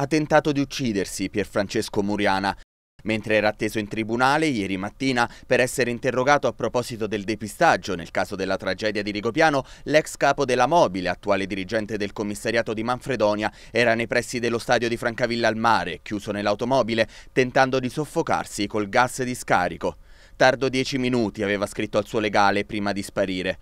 ha tentato di uccidersi Pierfrancesco Muriana. Mentre era atteso in tribunale ieri mattina per essere interrogato a proposito del depistaggio nel caso della tragedia di Rigopiano, l'ex capo della Mobile, attuale dirigente del commissariato di Manfredonia, era nei pressi dello stadio di Francavilla al mare, chiuso nell'automobile, tentando di soffocarsi col gas di scarico. Tardo dieci minuti aveva scritto al suo legale prima di sparire.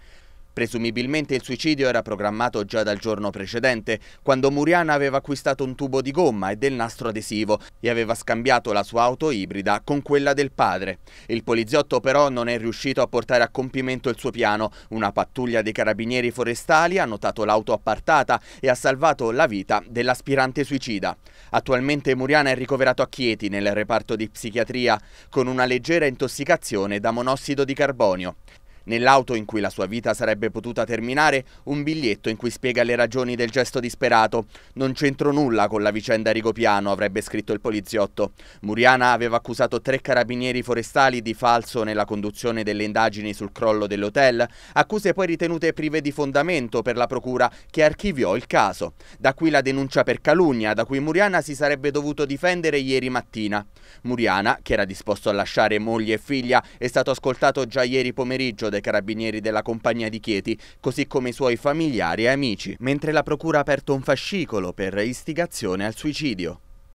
Presumibilmente il suicidio era programmato già dal giorno precedente, quando Muriana aveva acquistato un tubo di gomma e del nastro adesivo e aveva scambiato la sua auto ibrida con quella del padre. Il poliziotto però non è riuscito a portare a compimento il suo piano. Una pattuglia dei carabinieri forestali ha notato l'auto appartata e ha salvato la vita dell'aspirante suicida. Attualmente Muriana è ricoverato a Chieti nel reparto di psichiatria con una leggera intossicazione da monossido di carbonio. Nell'auto in cui la sua vita sarebbe potuta terminare, un biglietto in cui spiega le ragioni del gesto disperato. Non c'entro nulla con la vicenda Rigopiano, avrebbe scritto il poliziotto. Muriana aveva accusato tre carabinieri forestali di falso nella conduzione delle indagini sul crollo dell'hotel, accuse poi ritenute prive di fondamento per la procura che archiviò il caso. Da qui la denuncia per calunnia, da cui Muriana si sarebbe dovuto difendere ieri mattina. Muriana, che era disposto a lasciare moglie e figlia, è stato ascoltato già ieri pomeriggio dai carabinieri della compagnia di Chieti, così come i suoi familiari e amici, mentre la procura ha aperto un fascicolo per istigazione al suicidio.